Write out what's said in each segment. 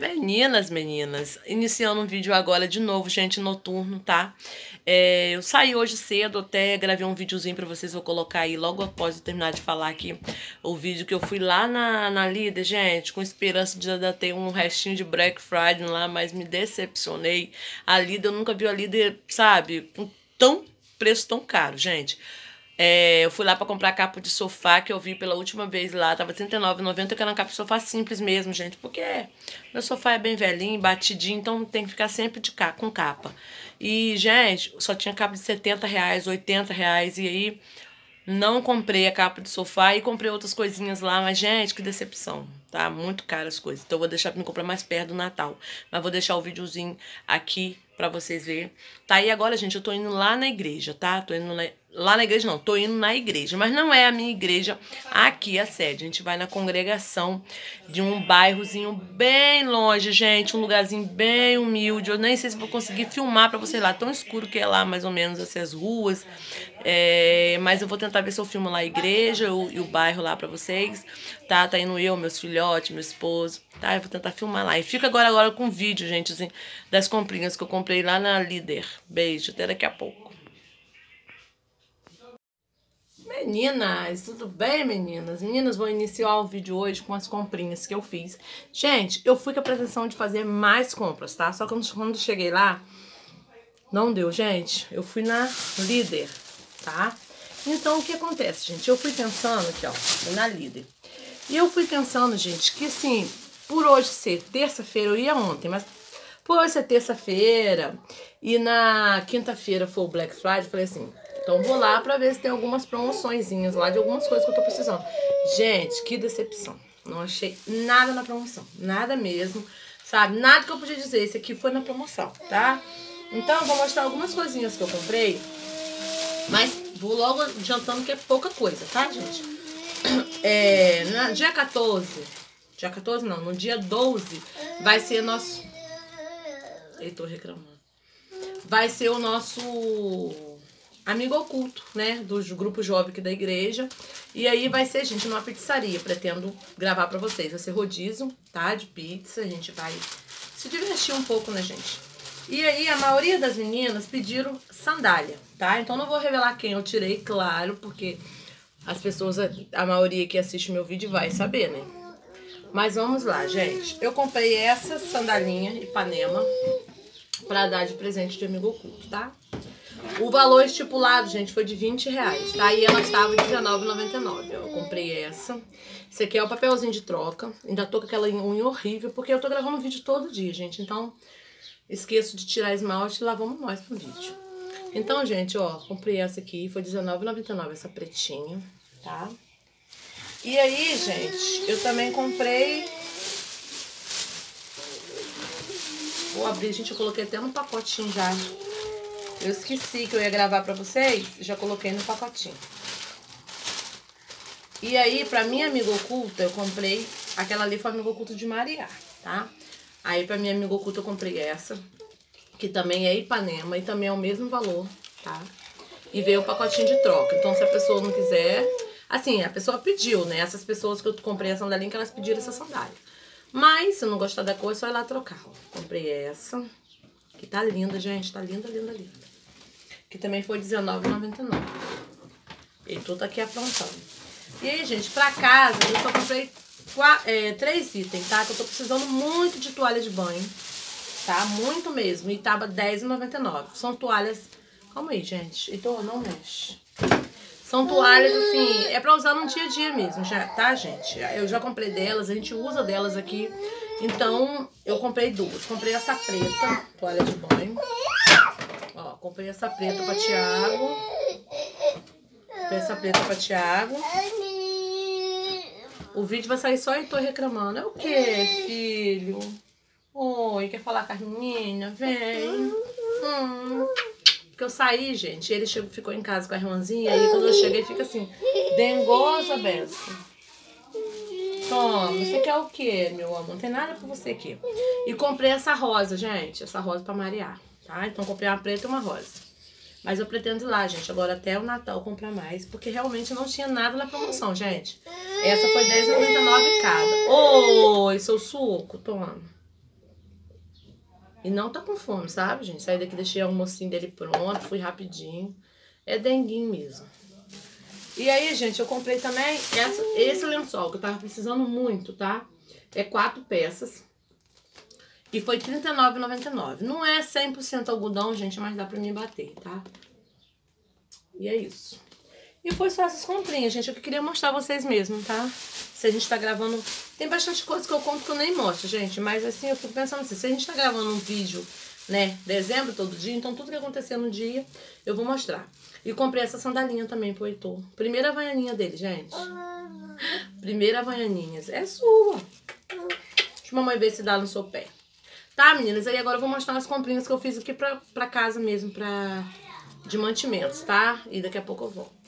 Meninas, meninas, iniciando um vídeo agora de novo, gente, noturno, tá? É, eu saí hoje cedo, até gravei um videozinho pra vocês, vou colocar aí logo após eu terminar de falar aqui o vídeo que eu fui lá na, na Líder, gente, com esperança de ainda ter um restinho de Black Friday lá, mas me decepcionei. A Líder, eu nunca vi a Líder, sabe, com tão preço tão caro, gente. É, eu fui lá para comprar capa de sofá que eu vi pela última vez lá, tava R$39,90, que era uma capa de sofá simples mesmo, gente, porque meu sofá é bem velhinho, batidinho, então tem que ficar sempre de capa, com capa. E, gente, só tinha capa de 70 reais, 80 reais, e aí não comprei a capa de sofá e comprei outras coisinhas lá, mas, gente, que decepção, tá? Muito caro as coisas. Então, eu vou deixar pra me comprar mais perto do Natal. Mas vou deixar o videozinho aqui pra vocês verem. Tá, e agora, gente, eu tô indo lá na igreja, tá? Tô indo lá na igreja, não, tô indo na igreja. Mas não é a minha igreja aqui, a sede. A gente vai na congregação de um bairrozinho bem longe, gente. Um lugarzinho bem humilde. Eu nem sei se vou conseguir filmar pra vocês lá. Tão escuro que é lá, mais ou menos, essas ruas. É, mas eu vou tentar ver se eu filmo lá a igreja o, e o bairro lá pra vocês. Tá, tá indo eu, meus filhotes, meu esposo. Tá, eu vou tentar filmar lá. E fica agora, agora com vídeo, gente, assim, das comprinhas que eu comprei lá na Líder. Beijo, até daqui a pouco. Meninas, tudo bem, meninas? Meninas, vou iniciar o vídeo hoje com as comprinhas que eu fiz. Gente, eu fui com a pretensão de fazer mais compras, tá? Só que quando cheguei lá, não deu, gente. Eu fui na Líder, tá? Então, o que acontece, gente? Eu fui pensando aqui, ó, na Líder. E eu fui pensando, gente, que assim, por hoje ser terça-feira, eu ia ontem, mas por hoje ser terça-feira e na quinta-feira for o Black Friday, eu falei assim, então vou lá pra ver se tem algumas promoçõezinhas lá de algumas coisas que eu tô precisando. Gente, que decepção. Não achei nada na promoção, nada mesmo, sabe? Nada que eu podia dizer, esse aqui foi na promoção, tá? Então eu vou mostrar algumas coisinhas que eu comprei, mas vou logo adiantando que é pouca coisa, tá, gente? É, no dia 14, dia 14 não, no dia 12 vai ser nosso... Eu tô reclamando. Vai ser o nosso amigo oculto, né, do grupo jovem aqui da igreja. E aí vai ser, gente, numa pizzaria, pretendo gravar pra vocês. Vai ser rodízio, tá, de pizza, a gente vai se divertir um pouco, né, gente? E aí a maioria das meninas pediram sandália, tá? Então não vou revelar quem eu tirei, claro, porque as pessoas, a maioria que assiste meu vídeo vai saber, né? Mas vamos lá, gente. Eu comprei essa sandalinha Ipanema pra dar de presente de amigo oculto, tá? O valor estipulado, gente, foi de 20 reais, tá? E ela estava R$19,99. Eu comprei essa. Esse aqui é o papelzinho de troca. Ainda tô com aquela unha horrível, porque eu tô gravando vídeo todo dia, gente. Então, esqueço de tirar esmalte e lá vamos nós pro vídeo. Então, gente, ó, comprei essa aqui, foi R$19,99 essa pretinha, tá? E aí, gente, eu também comprei... Vou abrir, gente, eu coloquei até no pacotinho já. Eu esqueci que eu ia gravar pra vocês, já coloquei no pacotinho. E aí, pra minha amiga oculta, eu comprei... Aquela ali foi a amiga oculta de Maria, tá? Aí, pra minha amiga oculta, eu comprei essa que também é Ipanema e também é o mesmo valor, tá? E veio o pacotinho de troca. Então, se a pessoa não quiser... Assim, a pessoa pediu, né? Essas pessoas que eu comprei a sandalinha, que elas pediram essa sandália. Mas, se não gostar da cor, é só ir lá trocar. Ó. Comprei essa, que tá linda, gente. Tá linda, linda, linda. Que também foi R$19,99. E tudo aqui aprontando. E aí, gente, pra casa, eu só comprei quatro, é, três itens, tá? Que eu tô precisando muito de toalha de banho tá? Muito mesmo. E tava R$10,99. São toalhas... Calma aí, gente. Então, não mexe. São toalhas, assim, é pra usar no dia a dia mesmo, já, tá, gente? Eu já comprei delas, a gente usa delas aqui. Então, eu comprei duas. Comprei essa preta, toalha de banho. Ó, comprei essa preta pra Thiago. Comprei essa preta pra Thiago. O vídeo vai sair só e tô reclamando. É o quê, filho? Oi, quer falar com a menina? Vem. Hum. Porque eu saí, gente, ele chegou, ficou em casa com a irmãzinha, aí quando eu cheguei fica assim, dengosa, beça. Toma, você quer o quê, meu amor? Não tem nada pra você aqui. E comprei essa rosa, gente, essa rosa pra marear, tá? Então comprei uma preta e uma rosa. Mas eu pretendo ir lá, gente, agora até o Natal comprar mais, porque realmente não tinha nada na promoção, gente. Essa foi R$10,99 cada. Oi, seu suco, toma. E não tá com fome, sabe, gente? Saí daqui, deixei o almocinho dele pronto, fui rapidinho. É denguinho mesmo. E aí, gente, eu comprei também essa, esse lençol, que eu tava precisando muito, tá? É quatro peças. E foi R$39,99. Não é 100% algodão, gente, mas dá pra mim bater, tá? E é isso. E foi só essas comprinhas, gente. Eu queria mostrar vocês mesmo, tá? Se a gente tá gravando... Tem bastante coisa que eu compro que eu nem mostro, gente. Mas assim, eu fico pensando assim, se a gente tá gravando um vídeo, né, dezembro todo dia, então tudo que acontecer no dia, eu vou mostrar. E comprei essa sandalinha também pro Heitor. Primeira vaianinha dele, gente. Primeira vaianinha. É sua. Deixa a mamãe ver se dá no seu pé. Tá, meninas? Aí agora eu vou mostrar as comprinhas que eu fiz aqui pra, pra casa mesmo, pra, de mantimentos, tá? E daqui a pouco eu volto.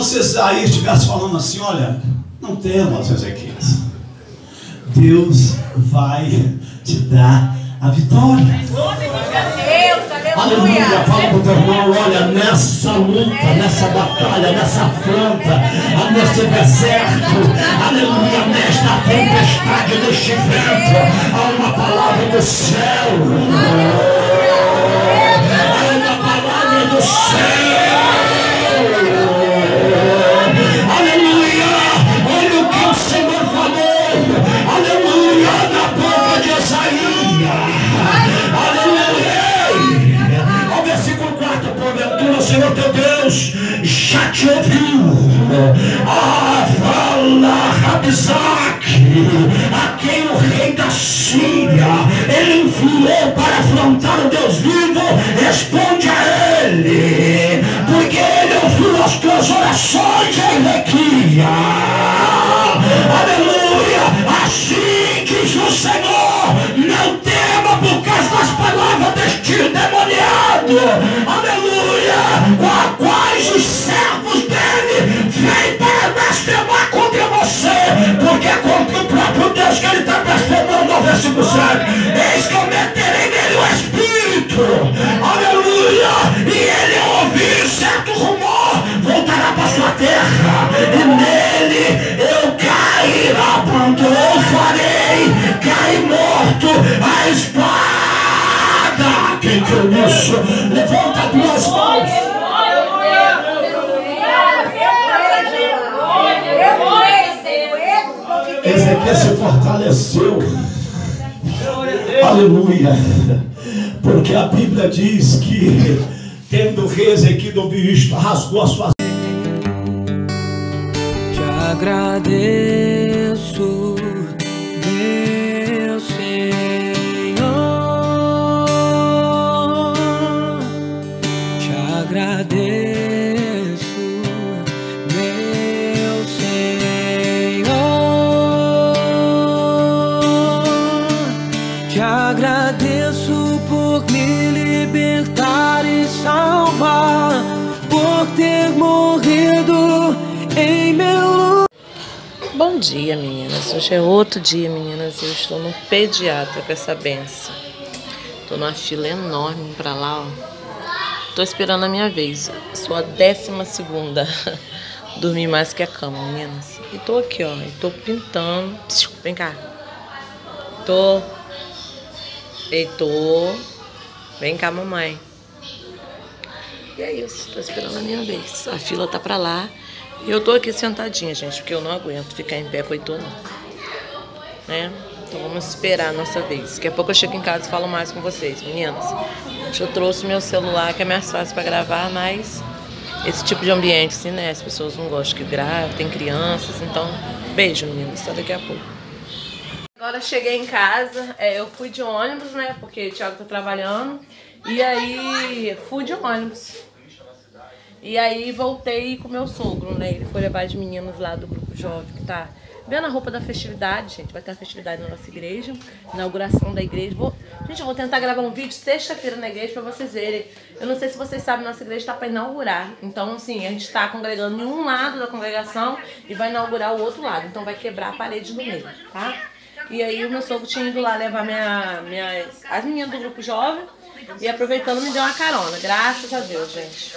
Como se Isaías estivesse falando assim: olha, não temas, Ezequias. Deus vai te dar a vitória. Aleluia, fala pro teu irmão, olha, nessa luta, nessa batalha, nessa afronta, nesse deserto, aleluia, nesta tempestade, neste vento, há uma palavra do céu. Há uma palavra do céu. Ouviu. Ah, fala Rabizaque, a quem o rei da Síria ele enviou para afrontar o Deus vivo, responde a ele, porque ele ouviu as tuas orações, Ezequias. Aleluia, assim diz o Senhor, não tema por causa das palavras deste demoniado, aleluia, a quais os para blasfemar contra você, porque é contra o próprio Deus que ele está blasfemando versículo Ezequiel se fortaleceu. Aleluia. Porque a Bíblia diz que, tendo Ezequiel ouvido isto, rasgou as suas Te agradeço, Bom dia, meninas. Hoje é outro dia, meninas. Eu estou no pediatra com essa benção. Tô numa fila enorme pra lá, ó. Tô esperando a minha vez. Sou a décima segunda. Dormi mais que a cama, meninas. E tô aqui, ó. E tô pintando. Vem cá. Tô. Heitor. Vem cá, mamãe. E é isso. Tô esperando a minha vez. A fila tá pra lá. Eu tô aqui sentadinha, gente, porque eu não aguento ficar em pé não. Né? Então vamos esperar a nossa vez. Daqui a pouco eu chego em casa e falo mais com vocês, meninas. Eu trouxe meu celular, que é mais fácil pra gravar, mas esse tipo de ambiente, assim, né? As pessoas não gostam que grave, tem crianças, então beijo, meninas. Até daqui a pouco. Agora cheguei em casa, é, eu fui de ônibus, né? Porque o Thiago tá trabalhando. E aí fui de ônibus. E aí voltei com meu sogro, né? Ele foi levar as meninas lá do grupo jovem que tá vendo a roupa da festividade, gente. Vai ter uma festividade na nossa igreja, inauguração da igreja. Vou... Gente, eu vou tentar gravar um vídeo sexta-feira na igreja pra vocês verem. Eu não sei se vocês sabem, nossa igreja tá pra inaugurar. Então, assim, a gente tá congregando em um lado da congregação e vai inaugurar o outro lado. Então vai quebrar a parede no meio, tá? E aí o meu sogro tinha ido lá levar minha, minha, as meninas do grupo jovem. E aproveitando me deu uma carona. Graças a Deus, gente.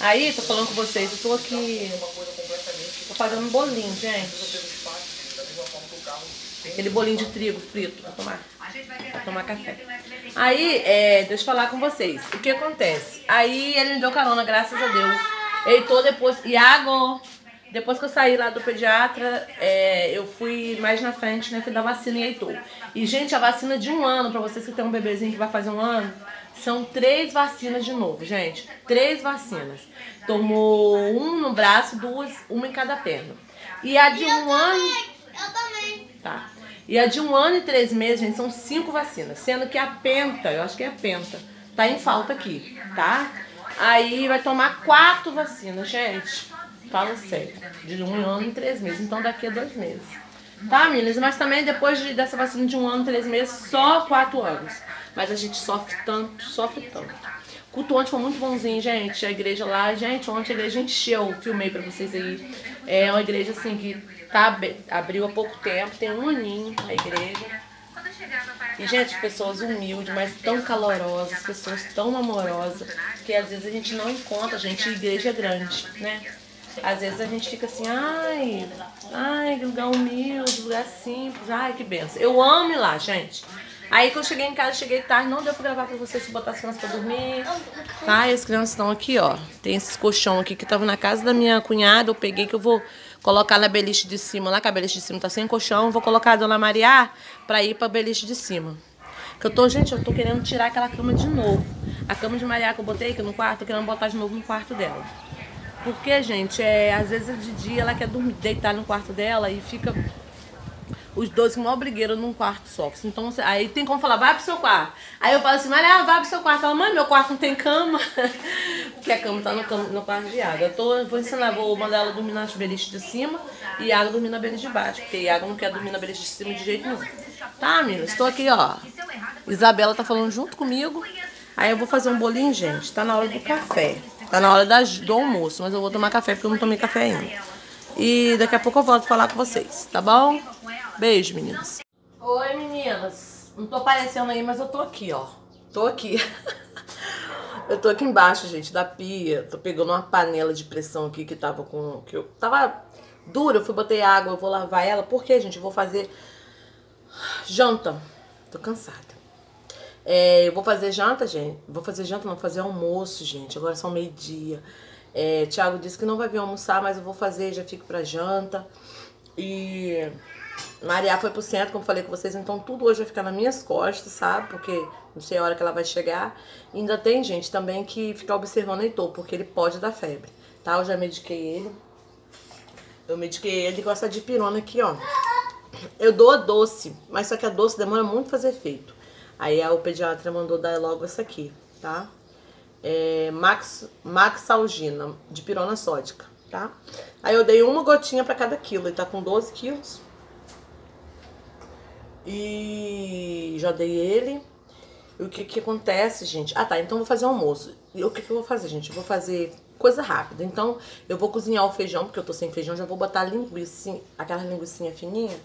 Aí, tô falando com vocês, eu tô aqui. Tô fazendo um bolinho, gente. Aquele bolinho de trigo frito pra tomar. Pra tomar café. Aí, é, deixa eu falar com vocês. O que acontece? Aí ele me deu carona, graças a Deus. Heitor depois. Iago! Depois que eu saí lá do pediatra, é, eu fui mais na frente, né? Fui dar vacina em Heitor. E, gente, a vacina de um ano, pra vocês que tem um bebezinho que vai fazer um ano, são três vacinas de novo, gente. Três vacinas. Tomou um no braço, duas, uma em cada perna. E a de um ano. Eu também. Tá. E a de um ano e três meses, gente, são cinco vacinas. Sendo que a penta, eu acho que é a penta, tá em falta aqui, tá? Aí vai tomar quatro vacinas, gente. Fala sério. De um ano e três meses. Então daqui a dois meses. Tá, meninas? Mas também depois de, dessa vacina de um ano e três meses, só quatro anos. Mas a gente sofre tanto, sofre tanto. O culto ontem foi muito bonzinho, gente. A igreja lá, gente, ontem a igreja encheu. Filmei pra vocês aí. É uma igreja assim que tá, abriu há pouco tempo, tem um aninho a igreja. E, gente, pessoas humildes, mas tão calorosas, pessoas tão amorosas, que às vezes a gente não encontra, gente, igreja grande, né? Às vezes a gente fica assim, ai, ai, que lugar humilde, lugar simples, ai, que benção. Eu amo ir lá, gente. Aí quando eu cheguei em casa, cheguei tarde, não deu pra gravar pra vocês se botar as crianças pra dormir. Tá, e as crianças estão aqui, ó. Tem esses colchão aqui que tava na casa da minha cunhada, eu peguei que eu vou colocar na beliche de cima lá, que a beliche de cima tá sem colchão, vou colocar a dona Maria pra ir pra beliche de cima. Que eu tô, gente, eu tô querendo tirar aquela cama de novo. A cama de Maria que eu botei aqui no quarto, tô querendo botar de novo no quarto dela. Porque, gente, é, às vezes de dia ela quer dormir, deitar no quarto dela e fica os dois com uma brigueira num quarto só. Então, aí tem como falar, vai pro seu quarto. Aí eu falo assim, Maria, vai pro seu quarto. Ela, mãe, meu quarto não tem cama. Porque a cama tá no, no quarto de água. Eu tô, vou ensinar, vou mandar ela dormir nas beliches de cima e água dormir na beliche de baixo. Porque água não quer dormir na beliche de cima de jeito nenhum. Tá, meninas? Estou aqui, ó. Isabela tá falando junto comigo. Aí eu vou fazer um bolinho, gente. Tá na hora do café. Tá na hora das, do almoço, mas eu vou tomar café porque eu não tomei café ainda. E daqui a pouco eu volto falar com vocês, tá bom? Beijo, meninas. Oi, meninas. Não tô aparecendo aí, mas eu tô aqui, ó. Tô aqui. eu tô aqui embaixo, gente, da pia. Tô pegando uma panela de pressão aqui que tava com. que eu tava dura. Eu fui botei água, eu vou lavar ela. Por quê, gente? Eu vou fazer janta. Tô cansada. É, eu vou fazer janta, gente. Vou fazer janta, não, vou fazer almoço, gente. Agora são meio-dia. É, Thiago disse que não vai vir almoçar, mas eu vou fazer, já fico pra janta. E Maria foi pro centro, como falei com vocês, então tudo hoje vai ficar nas minhas costas, sabe? Porque não sei a hora que ela vai chegar. E ainda tem gente também que fica observando Heitor, porque ele pode dar febre, tá? Eu já mediquei ele. Eu mediquei ele com essa dipirona aqui, ó. Eu dou a doce, mas só que a doce demora muito fazer efeito. Aí a- o pediatra mandou dar logo essa aqui, tá? É Max, Maxalgina, de pirona sódica, tá? Aí eu dei uma gotinha pra cada quilo, ele tá com 12 quilos. E já dei ele. E o que que acontece, gente? Ah, tá. Então vou fazer almoço. E o que que eu vou fazer, gente? Eu vou fazer coisa rápida. Então eu vou cozinhar o feijão, porque eu tô sem feijão. Já vou botar a linguiça, aquela linguiça fininha.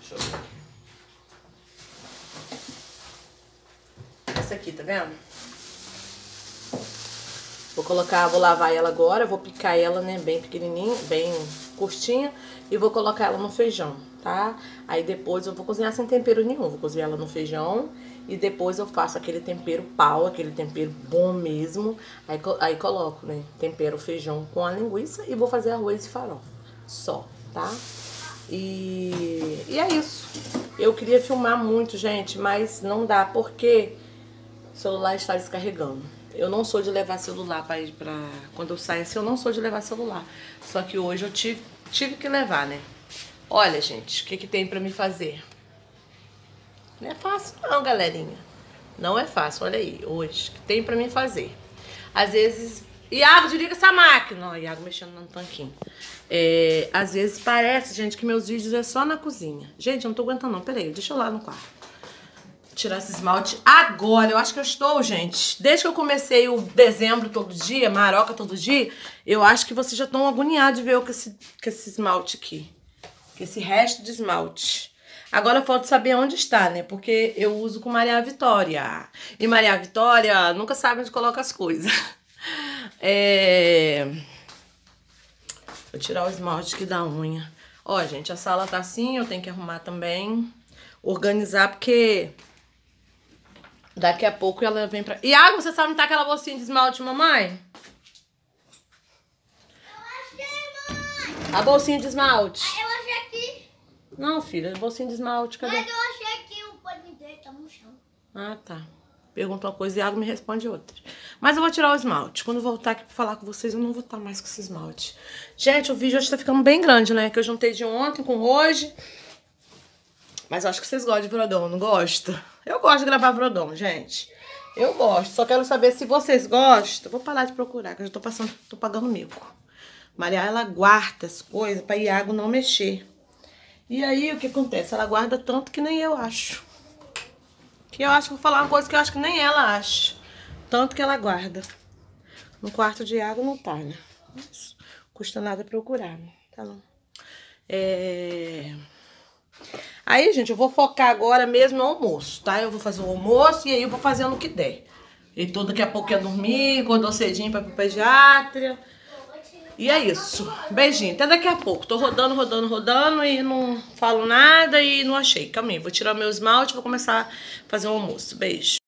Deixa eu ver. Essa aqui, tá vendo? Vou colocar, vou lavar ela agora, vou picar ela, né, bem pequenininha, bem curtinha, e vou colocar ela no feijão, tá? Aí depois eu vou cozinhar sem tempero nenhum, vou cozinhar ela no feijão e depois eu faço aquele tempero pau, aquele tempero bom mesmo, aí, aí coloco, né, tempero feijão com a linguiça e vou fazer arroz e farofa, só, tá? E, e é isso. Eu queria filmar muito, gente, mas não dá porque o celular está descarregando. Eu não sou de levar celular para ir pra. Quando eu saio assim, eu não sou de levar celular. Só que hoje eu tive, tive que levar, né? Olha, gente, o que, que tem pra me fazer? Não é fácil, não, galerinha. Não é fácil, olha aí, hoje. O que tem pra mim fazer? Às vezes. Iago, desliga essa máquina. Ó, Iago mexendo no tanquinho. É, às vezes parece, gente, que meus vídeos é só na cozinha. Gente, eu não tô aguentando, não. Peraí, deixa eu lá no quarto tirar esse esmalte agora. Eu acho que eu estou, gente. Desde que eu comecei o dezembro todo dia, maroca todo dia, eu acho que vocês já estão agoniados de ver eu com esse, com esse esmalte aqui. Esse resto de esmalte. Agora falta saber onde está, né? Porque eu uso com Maria Vitória. E Maria Vitória nunca sabe onde coloca as coisas. É... Vou tirar o esmalte aqui da unha. Ó, gente, a sala tá assim, eu tenho que arrumar também. Organizar, porque Daqui a pouco ela vem pra... Iago, você sabe onde tá aquela bolsinha de esmalte, mamãe? Eu achei, mãe. A bolsinha de esmalte. Eu achei aqui. Não, filha, a bolsinha de esmalte, cadê? Mas eu achei aqui o pano dele, tá no chão. Ah, tá. Perguntou uma coisa e Iago me responde outra. Mas eu vou tirar o esmalte. Quando eu voltar aqui pra falar com vocês, eu não vou estar mais com esse esmalte. Gente, o vídeo hoje tá ficando bem grande, né? Que eu juntei de ontem com hoje. Mas eu acho que vocês gostam de brodão, não gostam? Eu gosto de gravar brodão, gente. Eu gosto. Só quero saber se vocês gostam. Vou parar de procurar, que eu já tô passando, tô pagando mico. Maria, ela guarda as coisas pra Iago não mexer. E aí, o que acontece? Ela guarda tanto que nem eu acho. Que eu acho que vou falar uma coisa que eu acho que nem ela acha. Tanto que ela guarda. No quarto de Iago não tá, né? Custa nada procurar, né? Tá bom. É... Aí, gente, eu vou focar agora mesmo no almoço, tá? Eu vou fazer o almoço e aí eu vou fazendo o que der. E tô daqui a pouco ia dormir, acordou cedinho pra ir pro pediatra. E é isso. Beijinho. Até daqui a pouco. Tô rodando, rodando, rodando e não falo nada e não achei. Calma aí, vou tirar meu esmalte e vou começar a fazer o almoço. Beijo.